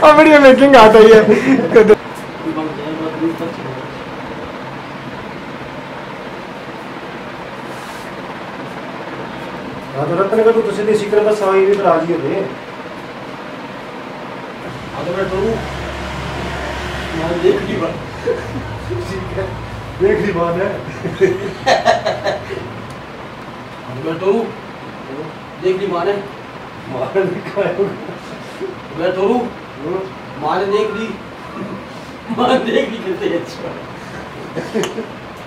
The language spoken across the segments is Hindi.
कॉमेडी मेकिंग आता ही है ರತ್ನಗಳು ತುಸದಿ ಶಿಖರದ ಸಾಯಿವಿದ್ರ ಆಗಿರಲಿ ಅದರ ನಾವು ನಾನು ಏಕಡಿ ಬಾ ಏಕಡಿ ಬಾನೆ ಅದರ ನಾವು ಏಕಡಿ ಬಾನೆ मैं तो माने देख ली माने देख ली कितने तो अच्छा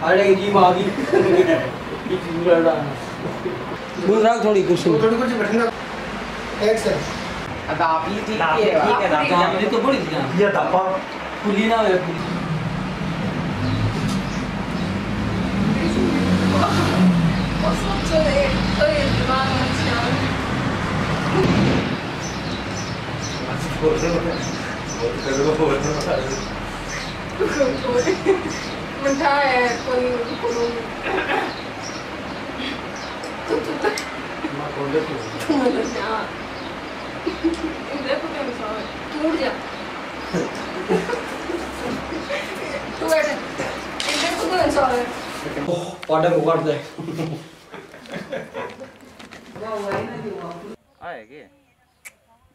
अरे जी मागी दूसरा थोड़ी कुछ थोड़ी कुछ बैठना। एक से अब आप ही ठीक है आप ही तो बड़ी थी ये दापा। पुलिना है มันใช่คนคนตุ๊ดตุ๊ดตุ๊ดมาคนเดียวตุ๊ดมันใช่อินเดียก็เป็นสาวตุ๊ดจ้ะตุ๊ดเอ็ดอินเดียก็เป็นสาวโอ้ปอดมุกอดเลยว้าวไว้นะดีว้าวไอ้เก๋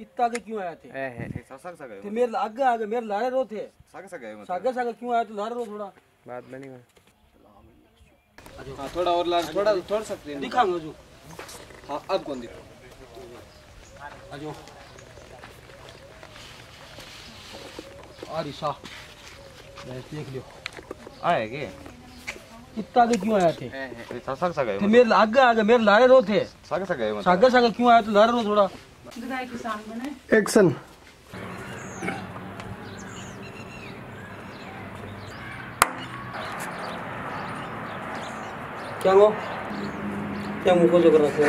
है ससक सा गए थे मेरे आगे आगे मेरे लारे रो थे। सक सा गए सागे सागे क्यों आया थे लारे रो थोड़ा। बात में नहीं हाँ थोड़ा और ला थोड़ा थोड़ा सकते हैं दिखाऊँगा जो हाँ अब कौन दिखा? आजो। आरिशा देख लियो। आएगे इतना के क्यों आया थे? है है ससक सा थे मेरे आगे आगे मेरे लारे रो थे। सक सा गए सागे सागे क्यों आया थे लारे रो थोड़ा। एक्शन क्या वो क्या मुँह को जो कर रखे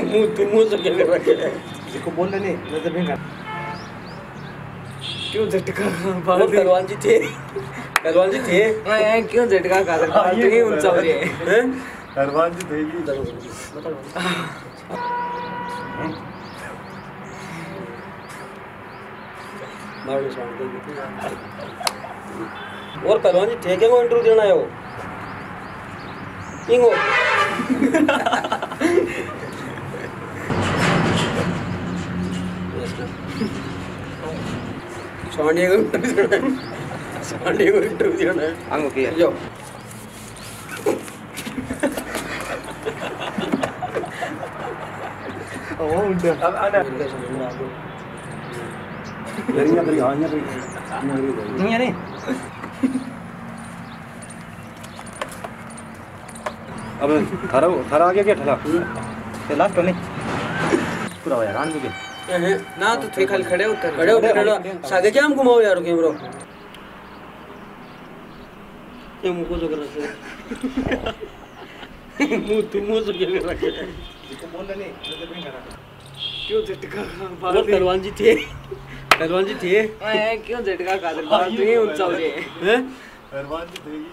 मुँह तू मुँह से क्या कर रखे इसको बोल लेने नज़र नहीं क्यों झटका खा भगवान जी थे। भगवान जी थे। हाँ, हाँ, क्यों झटका खा रहे हाँ, तो हैं? उनसा हो। रहे हैं? भगवान जी थे और पहलवान जी ठेके को इंटरव्यू देना है वो इंगो सांडिया को इंटरव्यू देना है सांडिया को इंटरव्यू देना है अंग किया अब आना गरिया आ गया क्या ठला ये लास्ट होने पूरा यार आन मुझे ना तो थे खाली खड़े उतर खड़े उतर खड़े सागे क्या हम घुमाओ यार कैमरा ये मुको जो कर रहे हो मुँह तुम मुँह जो कर रहे मुँह तुम मुँह से क्या कर रखे क्यों झटका वो पहलवान जी थे पहलवान जी थे क्यों झटका खा रहे तू ही ऊँचा हो रही है हैं हरवान जी देगी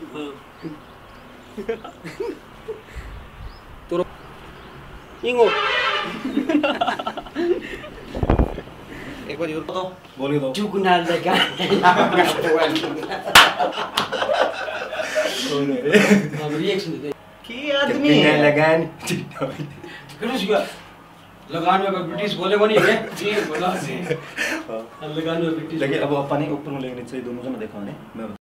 तो इंगो एक बार और बताओ बोल के दो चुकना लगा अब रिएक्शन दे की आदमी है लगान फिर उसका लगान में ब्रिटिश बोले बनी है। जी बोला। से लगान में ब्रिटिश लेकिन अब अपन ऊपर में लेने चाहिए दोनों जन देखा ने। मैं